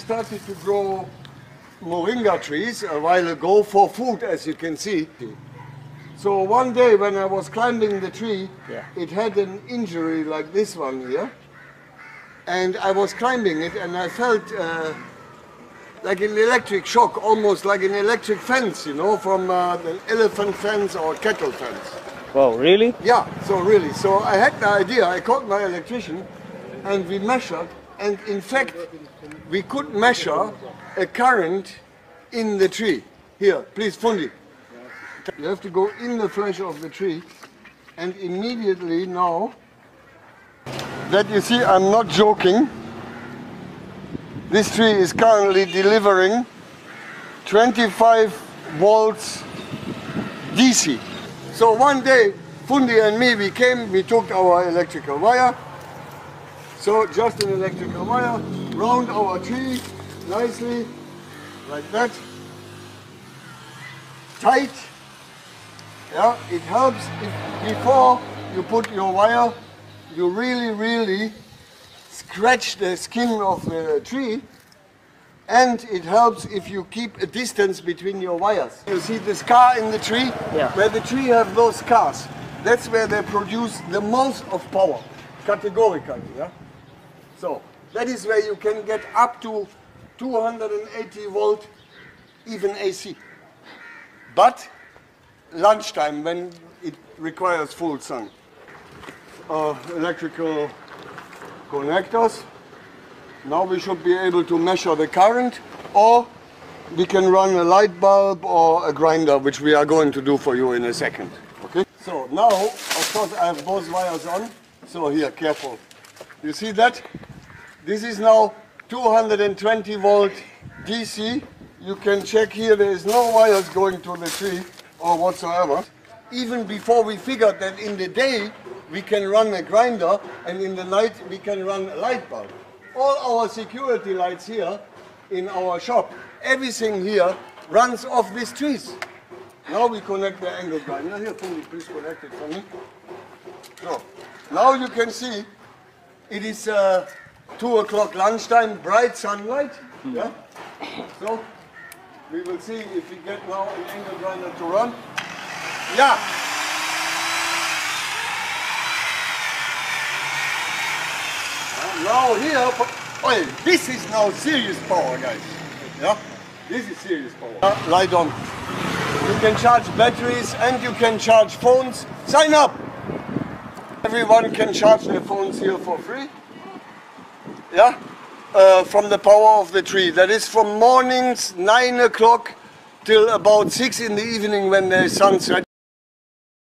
started to grow moringa trees a while ago for food, as you can see. So one day when I was climbing the tree, Yeah. it had an injury like this one here. And I was climbing it and I felt uh, like an electric shock, almost like an electric fence, you know, from uh, an elephant fence or cattle fence. Wow, really? Yeah, so really, so I had the idea, I called my electrician and we measured and in fact we could measure a current in the tree. Here, please Fundi. You have to go in the flesh of the tree and immediately now that you see I'm not joking this tree is currently delivering 25 volts DC. So one day, Fundi and me, we came, we took our electrical wire. So just an electrical wire, round our tree, nicely, like that. Tight. Yeah, it helps if before you put your wire, you really, really scratch the skin of the tree and it helps if you keep a distance between your wires. You see the scar in the tree? Yeah. Where the tree have those scars, that's where they produce the most of power, categorically. Yeah? So that is where you can get up to 280 volt, even AC. But lunchtime when it requires full sun. Uh, electrical connectors. Now we should be able to measure the current or we can run a light bulb or a grinder, which we are going to do for you in a second. Okay? So now, of course, I have both wires on. So here, careful. You see that? This is now 220 volt DC. You can check here, there is no wires going to the tree or whatsoever. Even before we figured that in the day we can run a grinder and in the night we can run a light bulb. All our security lights here in our shop, everything here runs off these trees. Now we connect the angle grinder. Here, please connect it for me. So, now you can see it is uh, 2 o'clock lunchtime, bright sunlight. Yeah? So, we will see if we get now an angle grinder to run. Yeah. Uh, Now here, oh, this is now serious power, guys. Yeah, this is serious power. Uh, light on. You can charge batteries and you can charge phones. Sign up. Everyone can charge their phones here for free. Yeah, uh, from the power of the tree. That is from mornings nine o'clock till about six in the evening when the sun sets.